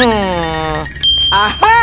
Hmm. Aha!